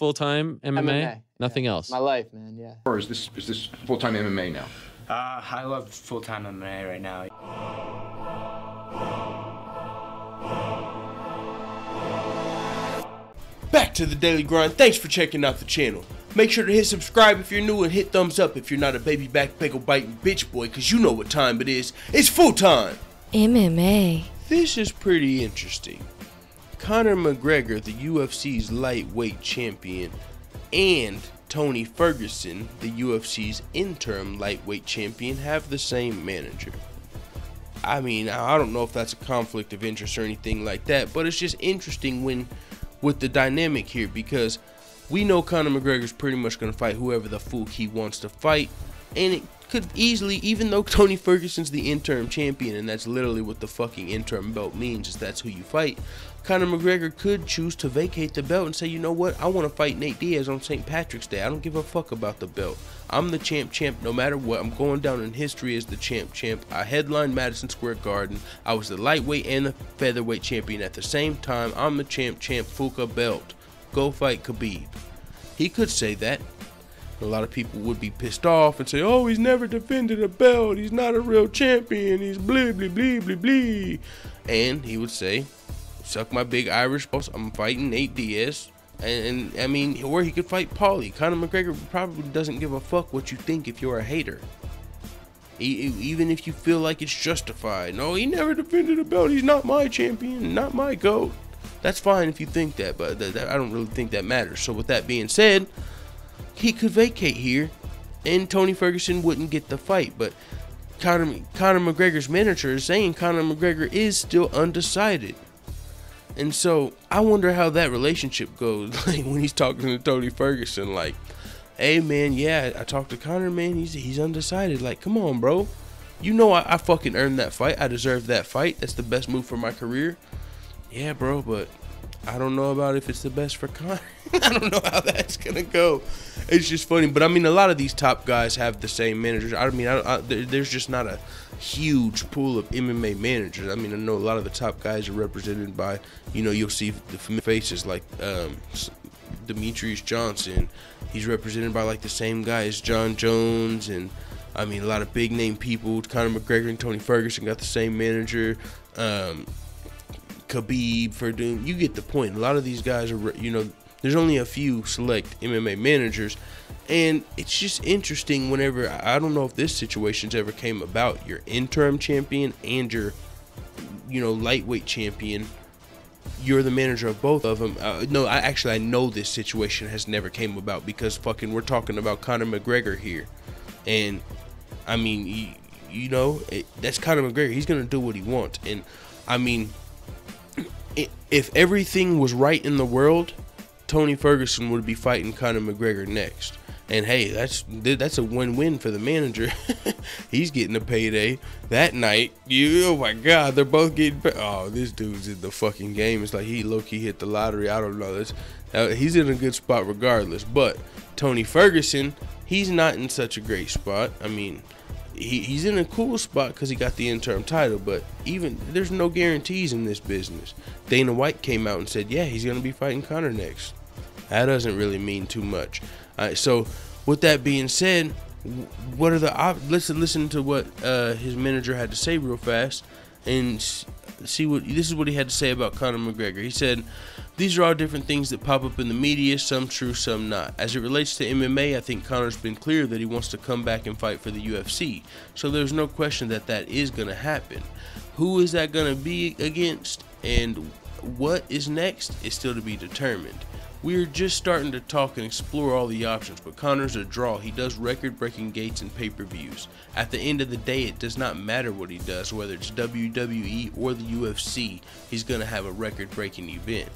full time MMA? MMA, Nothing yeah. else. My life, man. Yeah. Or is this is this full time MMA now? Uh, I love full time MMA right now. Back to the daily grind. Thanks for checking out the channel. Make sure to hit subscribe if you're new and hit thumbs up if you're not a baby back pickle biting bitch boy, cause you know what time it is. It's full time. MMA. This is pretty interesting. Conor McGregor, the UFC's lightweight champion, and Tony Ferguson, the UFC's interim lightweight champion, have the same manager. I mean, I don't know if that's a conflict of interest or anything like that, but it's just interesting when with the dynamic here because we know Conor McGregor's pretty much going to fight whoever the fuck he wants to fight, and it could easily, even though Tony Ferguson's the interim champion, and that's literally what the fucking interim belt means, is that's who you fight. Conor McGregor could choose to vacate the belt and say, you know what, I want to fight Nate Diaz on St. Patrick's Day. I don't give a fuck about the belt. I'm the champ, champ, no matter what. I'm going down in history as the champ, champ. I headlined Madison Square Garden. I was the lightweight and the featherweight champion at the same time. I'm the champ, champ, Fuka belt. Go fight Khabib. He could say that. A lot of people would be pissed off and say, oh, he's never defended a belt. He's not a real champion. He's blee, blee, blee, blee, blee. And he would say, suck my big Irish balls. I'm fighting Nate Diaz. And, and I mean, or he could fight Paulie. Conor McGregor probably doesn't give a fuck what you think if you're a hater. E- even if you feel like it's justified. No, he never defended a belt. He's not my champion, not my GOAT. That's fine if you think that, but th- th- I don't really think that matters. So, with that being said, he could vacate here, and Tony Ferguson wouldn't get the fight. But Conor, Conor McGregor's manager is saying Conor McGregor is still undecided. And so I wonder how that relationship goes like when he's talking to Tony Ferguson like, "Hey man, yeah, I talked to Conor, man. He's he's undecided. Like, come on, bro. You know I, I fucking earned that fight. I deserve that fight. That's the best move for my career. Yeah, bro, but I don't know about if it's the best for Conor. I don't know how that's gonna go. It's just funny, but I mean, a lot of these top guys have the same managers. I mean, I, I, there, there's just not a huge pool of MMA managers. I mean, I know a lot of the top guys are represented by, you know, you'll see the faces like um, Demetrious Johnson. He's represented by like the same guy as Jon Jones, and I mean, a lot of big name people. Conor McGregor and Tony Ferguson got the same manager. Um, Khabib doing. You get the point. A lot of these guys are, you know, there's only a few select MMA managers, and it's just interesting. Whenever I don't know if this situation's ever came about, your interim champion and your, you know, lightweight champion. You're the manager of both of them. Uh, no, I actually I know this situation has never came about because fucking we're talking about Conor McGregor here, and I mean, you, you know, it, that's Conor McGregor. He's gonna do what he wants, and I mean, if everything was right in the world, Tony Ferguson would be fighting Conor McGregor next. And hey, that's that's a win-win for the manager. He's getting a payday that night. You, oh my God, they're both getting. Pay- oh, this dude's in the fucking game. It's like he low-key hit the lottery. I don't know. That's, uh, he's in a good spot regardless. But Tony Ferguson, he's not in such a great spot. I mean, he, he's in a cool spot because he got the interim title, but even there's no guarantees in this business. Dana White came out and said, yeah, he's going to be fighting Conor next. That doesn't really mean too much. All right, so with that being said, what are the op- listen listen to what uh, his manager had to say real fast and see what this is what he had to say about Conor McGregor. He said, "These are all different things that pop up in the media, some true, some not. As it relates to MMA, I think Conor's been clear that he wants to come back and fight for the UFC. So there's no question that that is going to happen. Who is that going to be against and what is next is still to be determined." We're just starting to talk and explore all the options, but Conor's a draw. He does record breaking gates and pay per views. At the end of the day, it does not matter what he does, whether it's WWE or the UFC, he's going to have a record breaking event.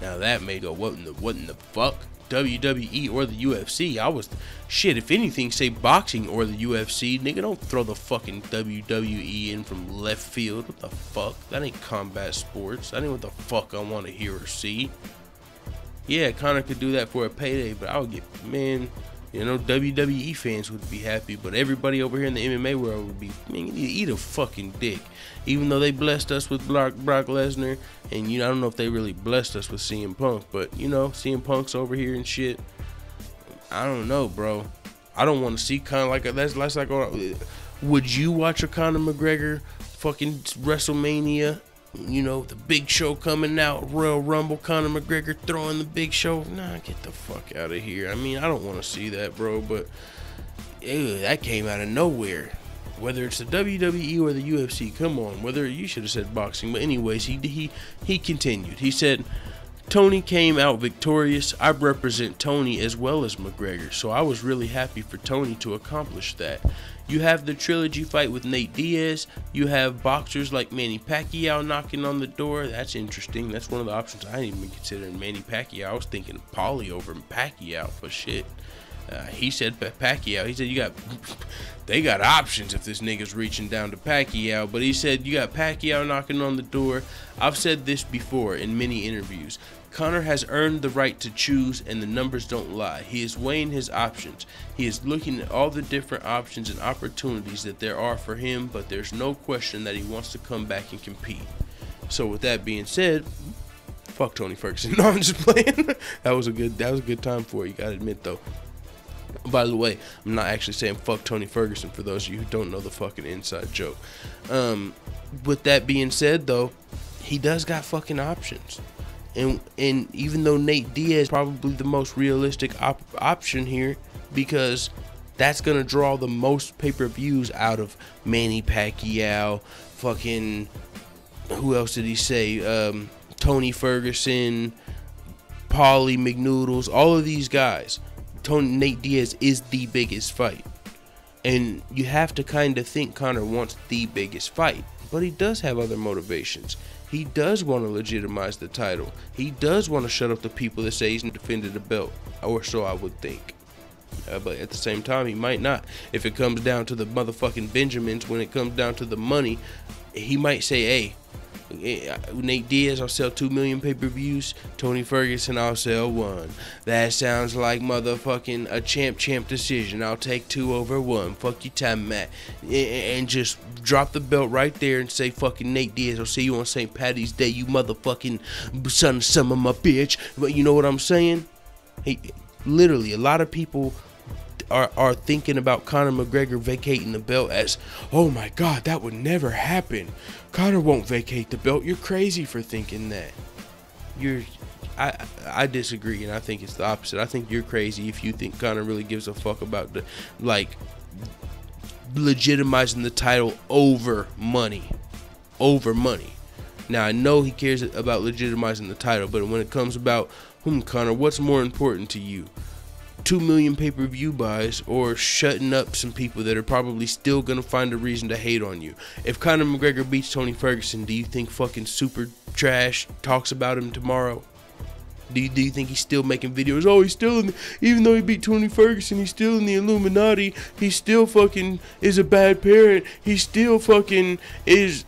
Now, that may go, what in the, what in the fuck? WWE or the UFC. I was shit. If anything, say boxing or the UFC. Nigga, don't throw the fucking WWE in from left field. What the fuck? That ain't combat sports. That ain't what the fuck I want to hear or see. Yeah, Conor could do that for a payday, but I would get man. You know, WWE fans would be happy, but everybody over here in the MMA world would be, man, you need to eat a fucking dick. Even though they blessed us with Brock, Brock Lesnar, and you know, I don't know if they really blessed us with CM Punk, but you know, CM Punk's over here and shit. I don't know, bro. I don't want to see kind of like a, that's that's like. Would you watch a Conor McGregor fucking WrestleMania you know, the big show coming out, Royal Rumble, Conor McGregor throwing the big show. Nah, get the fuck out of here. I mean, I don't want to see that, bro, but ew, that came out of nowhere. Whether it's the WWE or the UFC, come on. Whether you should have said boxing, but anyways, he he he continued. He said, Tony came out victorious. I represent Tony as well as McGregor, so I was really happy for Tony to accomplish that. You have the trilogy fight with Nate Diaz. You have boxers like Manny Pacquiao knocking on the door. That's interesting. That's one of the options I didn't even consider. Manny Pacquiao. I was thinking Paulie over Pacquiao, but shit. Uh, he said Pacquiao. He said you got they got options if this nigga's reaching down to Pacquiao. But he said you got Pacquiao knocking on the door. I've said this before in many interviews. Conor has earned the right to choose, and the numbers don't lie. He is weighing his options. He is looking at all the different options and opportunities that there are for him, but there's no question that he wants to come back and compete. So, with that being said, fuck Tony Ferguson. No, I'm just playing. that was a good. That was a good time for it, you. Gotta admit though. By the way, I'm not actually saying fuck Tony Ferguson for those of you who don't know the fucking inside joke. Um, with that being said, though, he does got fucking options. And and even though Nate Diaz probably the most realistic op- option here because that's gonna draw the most pay-per-views out of Manny Pacquiao, fucking who else did he say? Um, Tony Ferguson, Paulie McNoodles, all of these guys. Tony Nate Diaz is the biggest fight. And you have to kind of think Conor wants the biggest fight. But he does have other motivations. He does want to legitimize the title. He does want to shut up the people that say he's defended the belt, or so I would think. Uh, but at the same time, he might not. If it comes down to the motherfucking Benjamins, when it comes down to the money, he might say, hey, Nate Diaz, I'll sell two million pay per views. Tony Ferguson, I'll sell one. That sounds like motherfucking a champ champ decision. I'll take two over one. Fuck you, time, Matt. And just drop the belt right there and say, fucking Nate Diaz, I'll see you on St. Patty's Day, you motherfucking son of some of my bitch. But you know what I'm saying? He, literally, a lot of people are, are thinking about Conor McGregor vacating the belt as, oh my God, that would never happen. Conor won't vacate the belt. You're crazy for thinking that. You're, I, I disagree, and I think it's the opposite. I think you're crazy if you think Conor really gives a fuck about the, like, legitimizing the title over money, over money. Now I know he cares about legitimizing the title, but when it comes about, hmm, Conor, what's more important to you? 2 million pay per view buys or shutting up some people that are probably still going to find a reason to hate on you. If Conor McGregor beats Tony Ferguson, do you think fucking Super Trash talks about him tomorrow? Do you, do you think he's still making videos? Oh, he's still in, the, even though he beat Tony Ferguson, he's still in the Illuminati. He still fucking is a bad parent. He still fucking is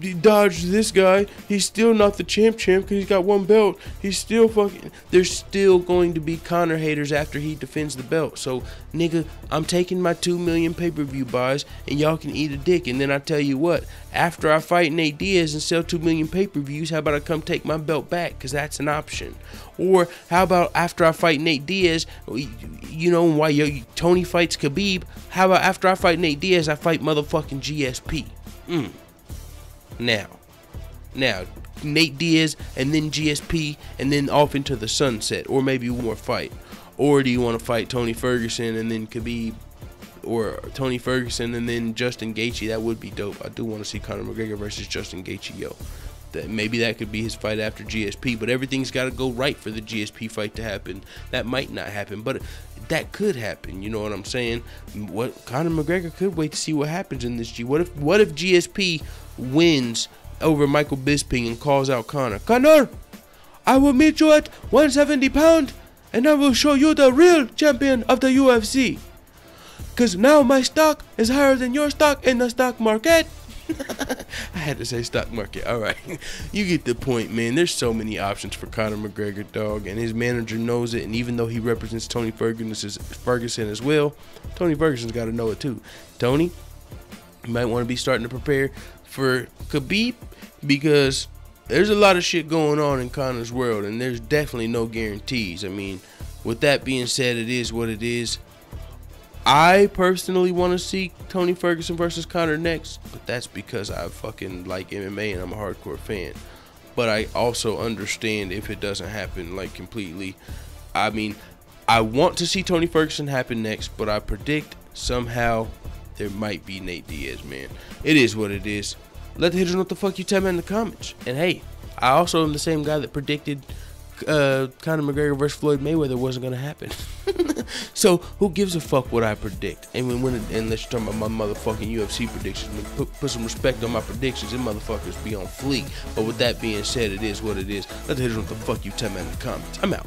he dodged this guy. He's still not the champ champ because he's got one belt. He's still fucking. There's still going to be Conor haters after he defends the belt. So, nigga, I'm taking my two million pay per view buys, and y'all can eat a dick. And then I tell you what, after I fight Nate Diaz and sell two million pay per views, how about I come take my belt back? Because that's an option. Or how about after I fight Nate Diaz, you know why Tony fights Khabib? How about after I fight Nate Diaz, I fight motherfucking GSP? Mm. Now, now, Nate Diaz and then GSP and then off into the sunset, or maybe one more fight. Or do you want to fight Tony Ferguson and then Khabib or Tony Ferguson and then Justin Gaethje. That would be dope. I do want to see Conor McGregor versus Justin Gaethje, yo. That maybe that could be his fight after GSP, but everything's got to go right for the GSP fight to happen. That might not happen, but that could happen. You know what I'm saying? What Conor McGregor could wait to see what happens in this G. What if what if GSP wins over Michael Bisping and calls out Conor? Conor, I will meet you at 170 pound, and I will show you the real champion of the UFC. Because now my stock is higher than your stock in the stock market. I had to say stock market. All right. You get the point, man. There's so many options for Conor McGregor, dog, and his manager knows it. And even though he represents Tony Ferguson, as well, Tony Ferguson's got to know it too. Tony, you might want to be starting to prepare for Khabib because there's a lot of shit going on in Conor's world, and there's definitely no guarantees. I mean, with that being said, it is what it is. I personally want to see Tony Ferguson versus Conor next, but that's because I fucking like MMA and I'm a hardcore fan. But I also understand if it doesn't happen like completely. I mean, I want to see Tony Ferguson happen next, but I predict somehow there might be Nate Diaz, man. It is what it is. Let the hitters know what the fuck you tell me in the comments. And hey, I also am the same guy that predicted uh, Conor McGregor versus Floyd Mayweather wasn't gonna happen. so who gives a fuck what I predict? And when, when it, and let's talk about my motherfucking UFC predictions. Put, put some respect on my predictions. And motherfuckers be on fleek. But with that being said, it is what it is. Let the hitters know what the fuck you tell me in the comments. I'm out.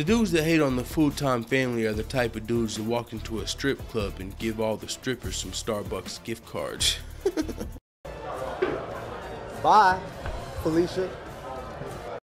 The dudes that hate on the full time family are the type of dudes that walk into a strip club and give all the strippers some Starbucks gift cards. Bye, Felicia.